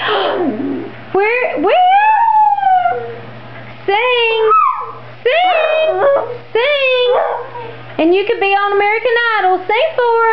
Where? Where? Sing. Sing. Sing. And you could be on American Idol. Sing for them.